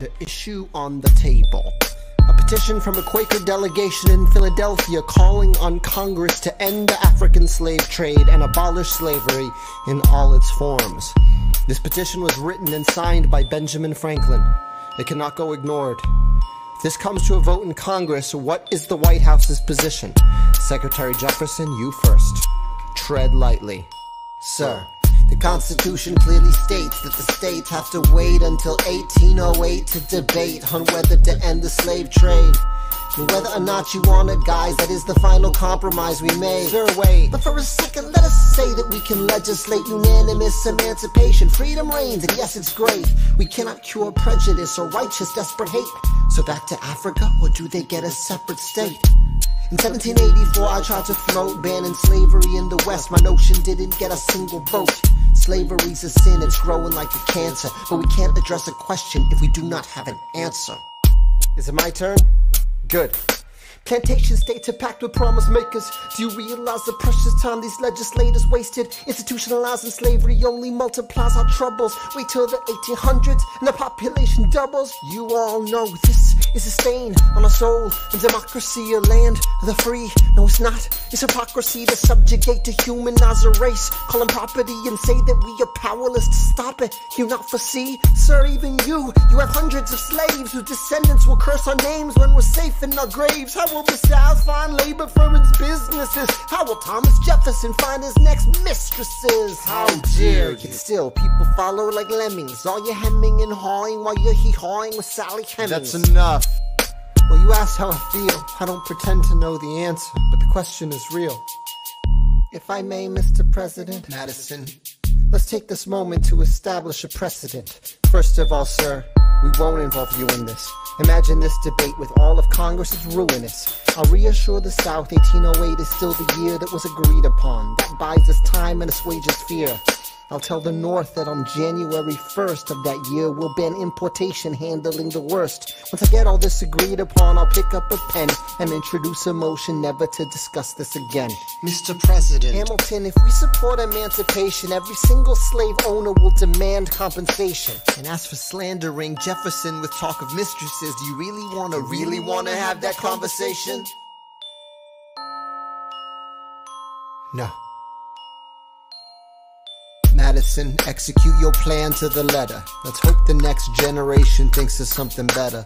The issue on the table. A petition from a Quaker delegation in Philadelphia calling on Congress to end the African slave trade and abolish slavery in all its forms. This petition was written and signed by Benjamin Franklin. It cannot go ignored. If this comes to a vote in Congress, what is the White House's position? Secretary Jefferson, you first. Tread lightly. Sir. The Constitution clearly states that the states have to wait until 1808 to debate on whether to end the slave trade. And whether or not you want it, guys, that is the final compromise we made. Sir, wait. But for a second, let us say that we can legislate unanimous emancipation. Freedom reigns, and yes, it's great. We cannot cure prejudice or righteous desperate hate. So back to Africa, or do they get a separate state? In 1784, I tried to float banning slavery in the West. My notion didn't get a single vote. Slavery's a sin, it's growing like a cancer. But we can't address a question if we do not have an answer. Is it my turn? Good. Plantation states are packed with promise makers. Do you realize the precious time these legislators wasted? Institutionalizing slavery only multiplies our troubles. Wait till the 1800s and the population doubles. You all know this is a stain on our soul and democracy, a land of the free. No, it's not. It's hypocrisy to subjugate, to humanize a race. Call them property and say that we are powerless to stop it. You not foresee, sir, even you. You have hundreds of slaves whose descendants will curse our names when we're safe in our graves. How will the South find labor for its businesses? How will Thomas Jefferson find his next mistresses? How dare you? Still, people follow like lemmings. All you hemming and hawing while you're hee-hawing with Sally Hemings. That's enough. Well, you asked how I feel. I don't pretend to know the answer, but the question is real. If I may, Mr. President Madison, let's take this moment to establish a precedent. First of all, sir, we won't involve you in this. Imagine this debate with all of Congress is ruinous. I'll reassure the South 1808 is still the year that was agreed upon. That buys us time and assuages fear. I'll tell the North that on January 1st of that year we'll ban importation handling the worst. Once I get all this agreed upon, I'll pick up a pen and introduce a motion never to discuss this again. Mr. President. Hamilton, if we support emancipation, every single slave owner will demand compensation. And as for slandering Jefferson with talk of mistresses, do you really wanna, really wanna have that conversation? No. Madison, execute your plan to the letter. Let's hope the next generation thinks of something better.